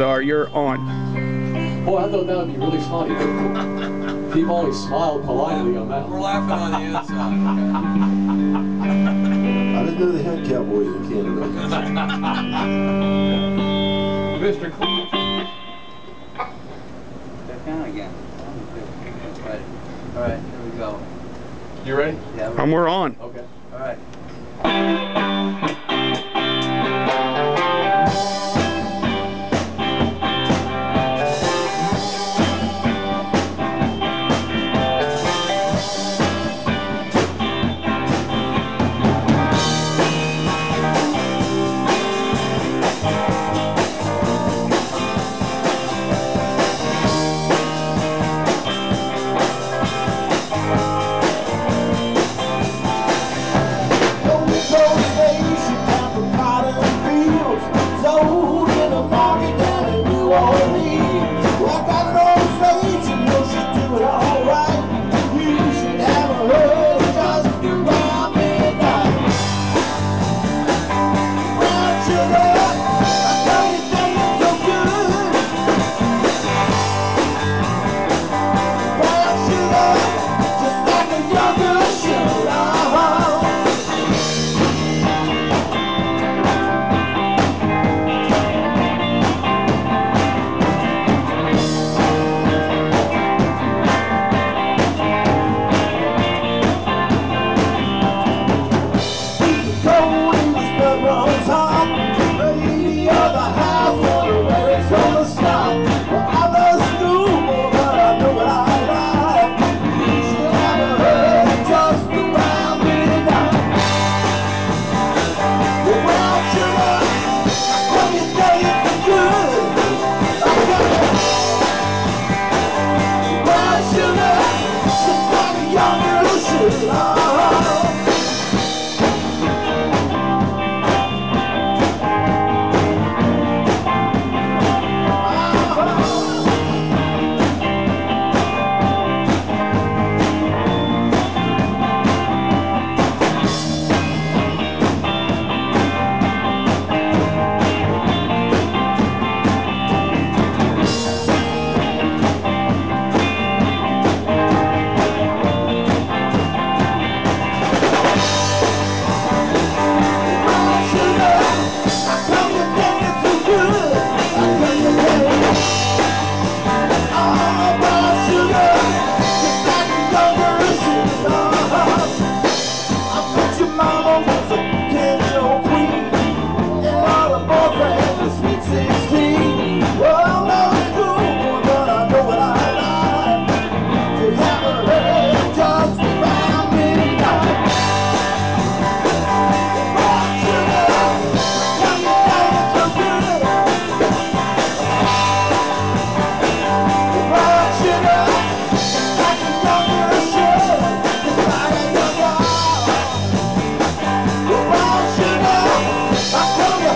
are. You're on. Boy, I thought that would be really funny. People always smiled politely on that. We're laughing on the inside. I didn't know they had cowboys in Canada. Mr. Cleveland. Back down again. All right, here we go. You ready? Yeah, And we're on. Okay. all right.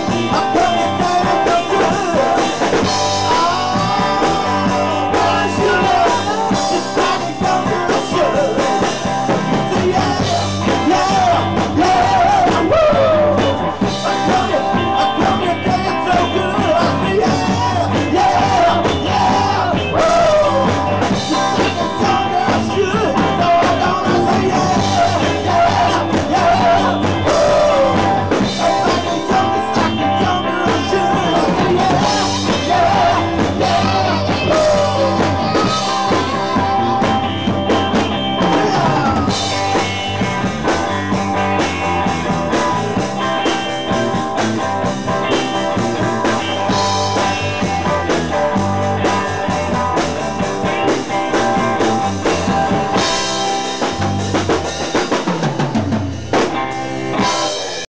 I'm